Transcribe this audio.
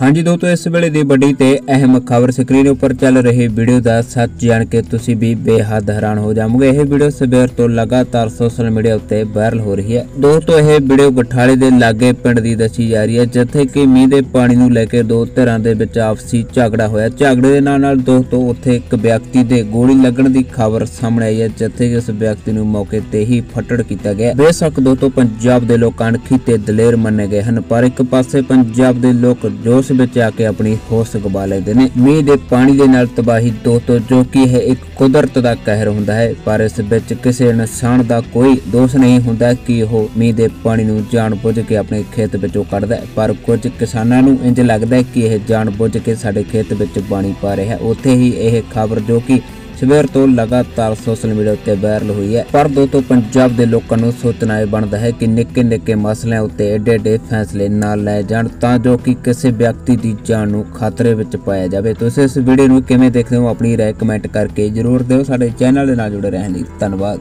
ਹਾਂਜੀ ਦੋਸਤੋ, ਇਸ ਵੇਲੇ ਦੀ ਵੱਡੀ ਤੇ ਅਹਿਮ ਖਬਰ ਸਕਰੀਨ ਉੱਪਰ ਚੱਲ ਰਹੀ ਵੀਡੀਓ ਦਾ ਸੱਚ ਜਾਣ ਕੇ ਤੁਸੀਂ ਵੀ ਬੇਹੱਦ ਹੈਰਾਨ ਹੋ ਜਾਵੋਗੇ। ਇਹ ਵੀਡੀਓ ਸਵੇਰ ਤੋਂ ਲਗਾਤਾਰ ਸੋਸ਼ਲ ਮੀਡੀਆ ਉੱਤੇ ਵਾਇਰਲ ਹੋ ਰਹੀ ਹੈ। ਦੋਸਤੋ, ਇਹ ਵੀਡੀਓ ਗਠਾਲੇ ਦੇ ਲਾਗੇ ਪਿੰਡ ਦੀ ਦੱਸੀ ਜਾ ਰਹੀ ਹੈ, ਜਿੱਥੇ ਕਿ ਮੀਂਹ ਦੇ ਪਾਣੀ ਨੂੰ ਲੈ ਕੇ ਦੋ ਧਿਰਾਂ ਦੇ ਵਿੱਚ ਆਪਸੀ ਝਗੜਾ ਹੋਇਆ। ਝਗੜੇ ਦੇ ਨਾਲ ਨਾਲ ਦੋਸਤੋ, ਉੱਥੇ ਇੱਕ ਵਿਅਕਤੀ ਦੇ ਗੋਲੀ ਲੱਗਣ ਦੀ ਖਬਰ ਸਾਹਮਣੇ ਆਈ ਹੈ, ਜਿੱਥੇ ਕਿ ਉਸ ਵਿਅਕਤੀ ਨੂੰ ਮੌਕੇ ਤੇ ਹੀ ਫੱਟੜ ਕੀਤਾ ਗਿਆ। ਬੇਸ਼ੱਕ ਦੋਸਤੋ, ਪੰਜਾਬ ਦੇ ਲੋਕ ਅਣਖੀ ਤੇ ਦਲੇਰ ਮੰਨੇ ਗਏ ਹਨ, ਪਰ ਇੱਕ ਪਾਸੇ ਪੰਜਾਬ ਦੇ ਲੋਕ ਜੋਸ਼ ਵਿੱਚ ਆ ਕੇ ਆਪਣੀ ਹੋਸ਼ ਗਵਾ ਲੈਂਦੇ ਨੇ। ਮੀਂਹ ਦੇ ਪਾਣੀ ਦੇ ਨਾਲ ਤਬਾਹੀ ਦੋਸਤੋ ਜੋ ਕਿ ਇਹ ਇੱਕ ਕੁਦਰਤ ਦਾ ਕਹਿਰ ਹੁੰਦਾ ਹੈ, ਪਰ ਇਸ ਵਿੱਚ ਕਿਸੇ ਇਨਸਾਨ ਦਾ ਕੋਈ ਦੋਸ਼ ਨਹੀਂ ਹੁੰਦਾ ਕਿ ਉਹ ਮੀਂਹ ਦੇ ਪਾਣੀ ਨੂੰ ਜਾਣਬੁੱਝ ਕੇ ਆਪਣੇ ਖੇਤ ਵਿੱਚੋਂ ਕੱਢਦਾ ਹੈ। ਪਰ ਕੁਝ ਕਿਸਾਨਾਂ ਨੂੰ ਇੰਜ ਲੱਗਦਾ ਹੈ ਕਿ ਇਹ ਜਾਣਬੁੱਝ ਕੇ ਸਾਡੇ ਖੇਤ ਵਿੱਚ ਪਾਣੀ ਪਾ ਰਿਹਾ ਹੈ। ਉੱਥੇ ਹੀ ਇਹ ਖਬਰ ਜੋ ਕਿ ਸਵੇਰ ਤੋਂ ਲਗਾਤਾਰ ਸੋਸ਼ਲ ਮੀਡੀਆ ਉੱਤੇ ਵਾਇਰਲ ਹੋਈ ਹੈ। ਪਰ ਦੋਸਤੋ ਪੰਜਾਬ ਦੇ ਲੋਕਾਂ ਨੂੰ ਸੋਚਣਾ ਇਹ ਬਣਦਾ ਹੈ ਕਿ ਨਿੱਕੇ ਨਿੱਕੇ ਮਸਲਿਆਂ ਉੱਤੇ ਏਡੇ ਏਡੇ ਫੈਸਲੇ ਨਾ ਲਏ ਜਾਣ ਤਾਂ ਜੋ ਕਿ ਕਿਸੇ ਵਿਅਕਤੀ ਦੀ ਜਾਨ ਨੂੰ ਖਤਰੇ ਵਿੱਚ ਪਾਇਆ ਜਾਵੇ। ਤੁਸੀਂ ਇਸ ਵੀਡੀਓ ਨੂੰ ਕਿਵੇਂ ਦੇਖਦੇ ਹੋ? ਆਪਣੀ ਰਾਏ ਕਮੈਂਟ ਕਰਕੇ ਜਰੂਰ ਦਿਓ। ਸਾਡੇ ਚੈਨਲ ਦੇ ਨਾਲ ਜੁੜੇ ਰਹਿਣ ਲਈ ਧੰਨਵਾਦ।